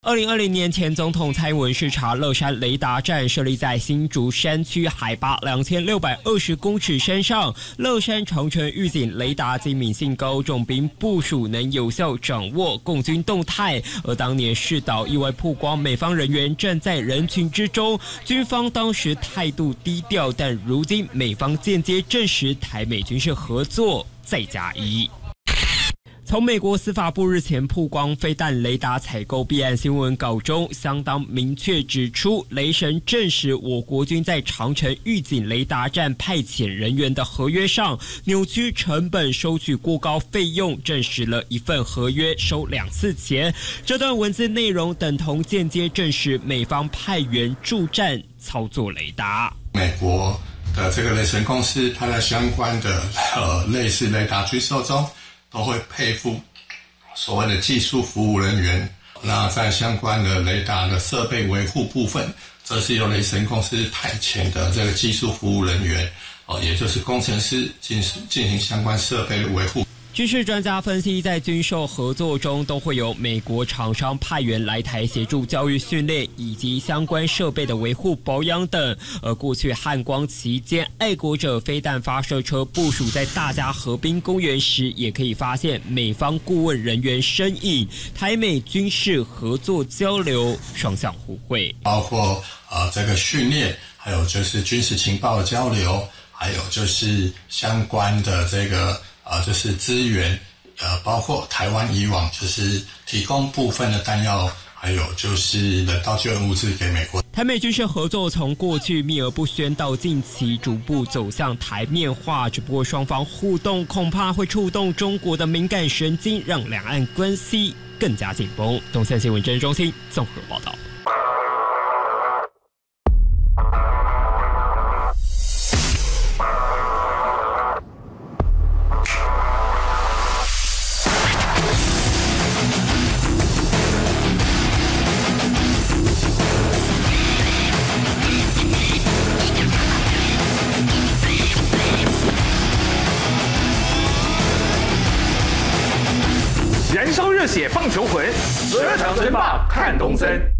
二零二零年前，总统蔡英文视察乐山雷达站，设立在新竹山区海拔两千六百二十公尺山上。乐山长城预警雷达精敏性高，重兵部署能有效掌握共军动态。而当年试导意外曝光，美方人员站在人群之中，军方当时态度低调，但如今美方间接证实台美军事合作再加一。从美国司法部日前曝光飞弹雷达采购弊案新闻稿中，相当明确指出，雷神证实我国军在长城预警雷达站派遣人员的合约上扭曲成本，收取过高费用，证实了一份合约收两次钱。这段文字内容等同间接证实美方派员助战操作雷达。美国的这个雷神公司，它的相关的呃类似雷达追收中。都会配附所谓的技术服务人员。那在相关的雷达的设备维护部分，则是由雷神公司派遣的这个技术服务人员，哦，也就是工程师进行进行相关设备的维护。军事专家分析，在军售合作中，都会有美国厂商派员来台协助教育训练以及相关设备的维护保养等。而过去汉光期间，爱国者飞弹发射车部署在大家河滨公园时，也可以发现美方顾问人员身影。台美军事合作交流双向互惠，包括呃这个训练，还有就是军事情报交流，还有就是相关的这个。啊，就是资源，呃，包括台湾以往就是提供部分的弹药，还有就是人道救援物资给美国。台美军事合作从过去秘而不宣到近期逐步走向台面化，只不过双方互动恐怕会触动中国的敏感神经，让两岸关系更加紧绷。东森新闻真中心综合报道。血棒球魂，十二场争霸看东森。